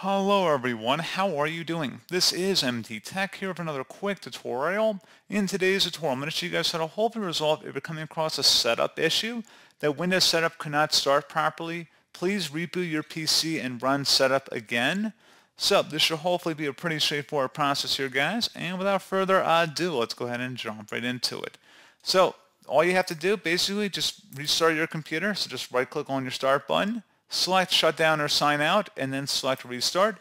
Hello everyone, how are you doing? This is MD Tech here with another quick tutorial. In today's tutorial, I'm going to show you guys how to hopefully resolve if you're coming across a setup issue that Windows setup cannot start properly. Please reboot your PC and run setup again. So this should hopefully be a pretty straightforward process here guys, and without further ado, let's go ahead and jump right into it. So all you have to do, basically, just restart your computer, so just right click on your start button, select shutdown or sign out, and then select restart.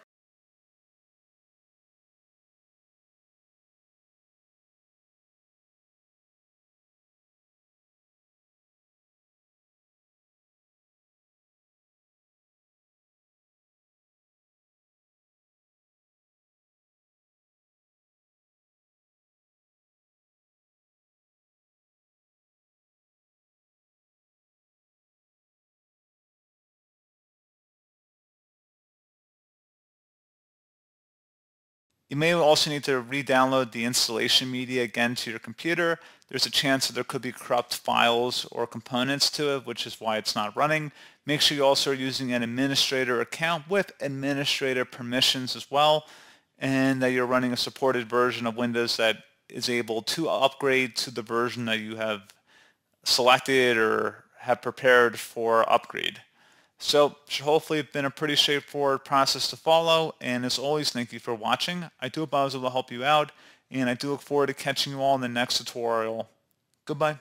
You may also need to re-download the installation media again to your computer. There's a chance that there could be corrupt files or components to it, which is why it's not running. Make sure you also are using an administrator account with administrator permissions as well, and that you're running a supported version of Windows that is able to upgrade to the version that you have selected or have prepared for upgrade. So should hopefully have been a pretty straightforward process to follow. And as always, thank you for watching. I do hope I was able to help you out. And I do look forward to catching you all in the next tutorial. Goodbye.